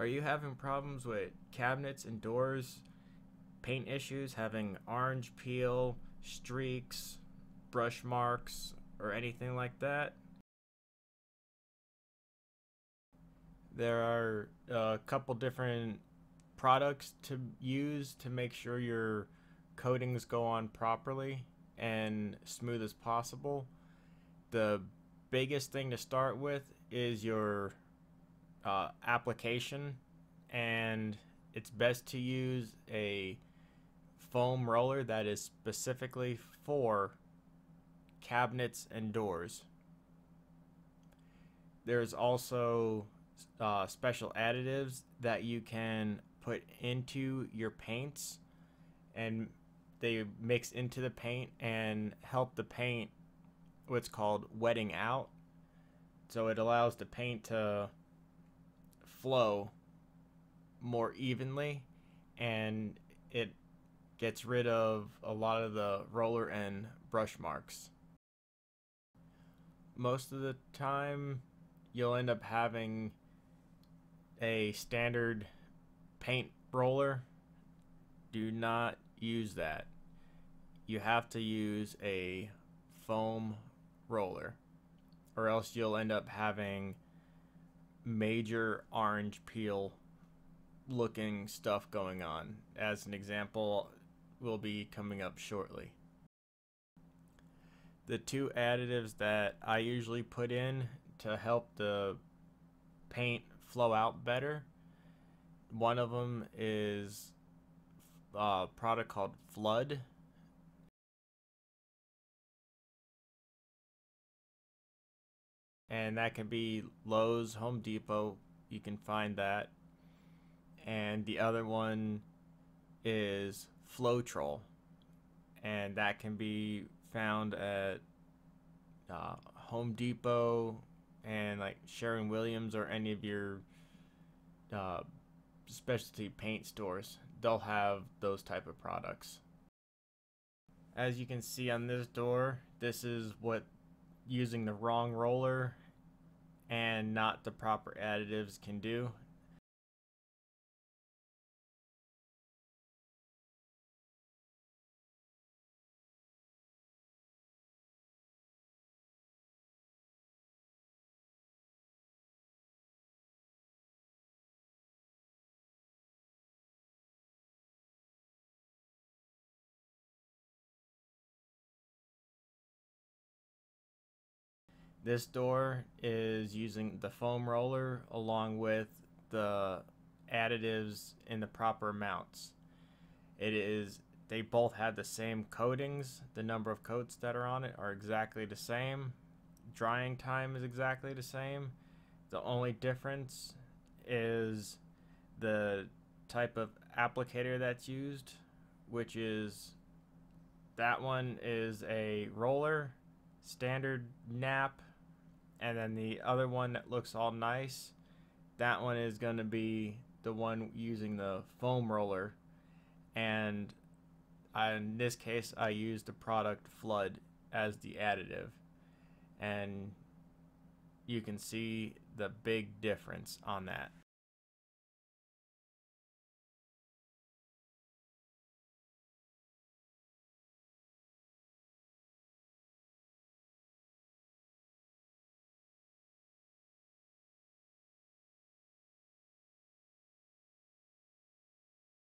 Are you having problems with cabinets and doors, paint issues, having orange peel, streaks, brush marks, or anything like that? There are a couple different products to use to make sure your coatings go on properly and smooth as possible. The biggest thing to start with is your uh, application and it's best to use a foam roller that is specifically for cabinets and doors. There's also uh, special additives that you can put into your paints and they mix into the paint and help the paint what's called wetting out so it allows the paint to flow more evenly and it gets rid of a lot of the roller and brush marks. Most of the time you'll end up having a standard paint roller. Do not use that. You have to use a foam roller or else you'll end up having major orange peel looking stuff going on as an example will be coming up shortly the two additives that I usually put in to help the paint flow out better. One of them is a product called Flood. And that can be Lowe's, Home Depot. You can find that. And the other one is Floetrol. And that can be found at uh, Home Depot, and like Sherwin Williams or any of your uh, specialty paint stores, they'll have those type of products. As you can see on this door, this is what using the wrong roller and not the proper additives can do. This door is using the foam roller along with the additives in the proper amounts. It is they both have the same coatings. The number of coats that are on it are exactly the same. Drying time is exactly the same. The only difference is the type of applicator that's used, which is that one is a roller, standard nap, and then the other one that looks all nice that one is going to be the one using the foam roller. And I, in this case I used the product flood as the additive. And you can see the big difference on that